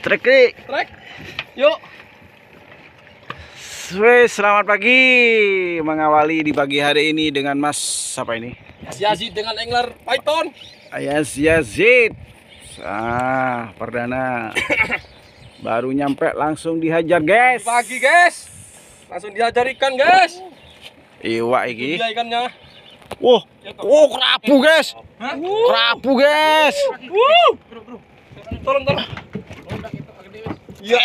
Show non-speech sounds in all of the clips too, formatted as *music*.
Trek, trek. Yuk. Wes, selamat pagi. Mengawali di pagi hari ini dengan Mas apa ini? Yazid dengan angler Python. Ayas Yazid. Ah, perdana. *coughs* Baru nyampe langsung dihajar, guys. Pagi, guys. Langsung dihajar ikan, guys. Iwa iki. Dia ikannya. Wah, oh kerapu, guys. Hah? Kerapu, guys. Wuh. Tolong, tolong. Ya.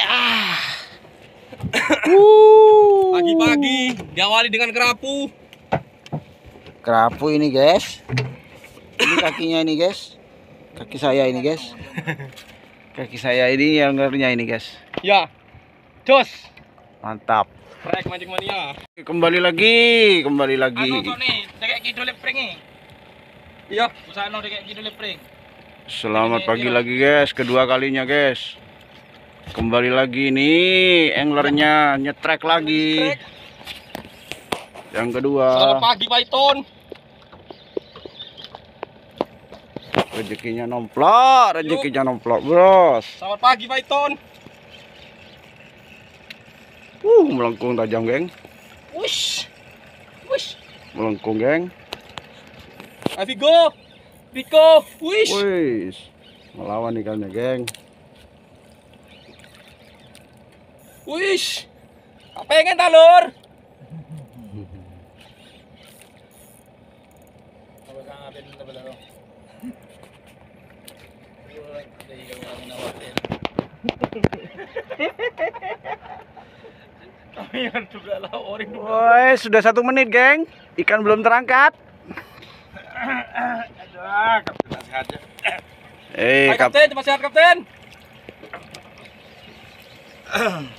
Pagi-pagi diawali dengan kerapu. Kerapu ini, guys. Ini kakinya ini, guys. Kaki saya ini, guys. Kaki saya ini yang ngernya ini, guys. Ya. Jos. Mantap. Mancing mania. Kembali lagi, kembali lagi. Anu nih, kidul pring. Iya. Usahano dekek kidul pring. Selamat pagi lagi guys, kedua kalinya guys. Kembali lagi nih, anglernya nyetrek lagi. Yang kedua, Selamat pagi, Python. rezekinya nomplok, rezekinya nomplok, bros. Selamat pagi, Python. Uh, melengkung tajam, geng. Wush. Wush. Melengkung, geng. Ayo, Vigo. Vigo. Wish. Wis. Melawan ikannya, geng. Wish. Pengen Lur? Woi, sudah satu menit, geng. Ikan belum terangkat. Eh, Kapten. Cepat sehat, Kapten. *coughs*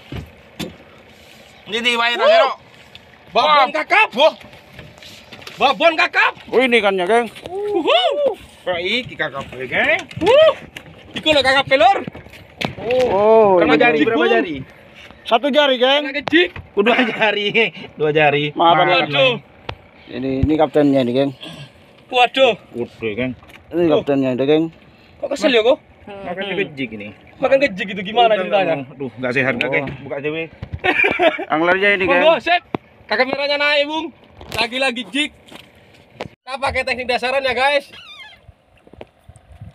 Ini di wae tasero. Babon kakap. Babon kakap. Oh, ini ikannya, geng. Wuhu. Kok iki kakak geng? Wuh. Iku lo kakap pelor. Oh, Berapa ini, jari? Berapa jari? Satu jari, geng. Kecik. Dua *laughs* jari. Dua jari. Maaf, Waduh. Ini ini kaptennya ini, geng. Waduh. Udah, geng. Ini kaptennya ini, geng. Kok kesel ya kok? Makan kejik ini. Makan kejik itu gimana ceritanya? Duh, enggak sehat Oh. geng. Buka dewe. Anglernya ini, geng. Monggo, sip. Kakak merahnya naik, Bung. Lagi-lagi jik. Kita pakai teknik dasaran ya, guys.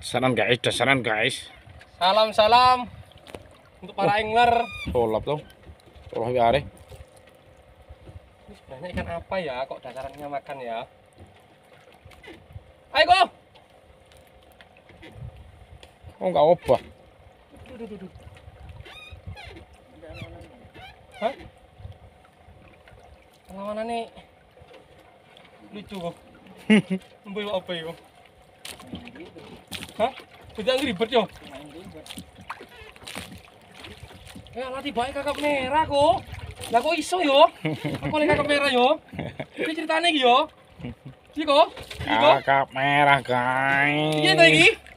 Saran guys, dasaran guys. Salam-salam untuk para angler. Tolap tuh. Tolap ya are. Ini sebenarnya ikan apa ya? Kok dasarannya makan ya? Ayo, go. Oh, enggak obah. Hah? Perlawanan nih lucu kok. *laughs* Mbak apa ya? Hah? Kita ribet yo. Ya lah tiba kakak merah kok. Lah kok iso yo? Aku oleh kakak merah yo. Iki ceritane iki yo. Iki kok? Iki? Kakak merah guys. Iya to iki?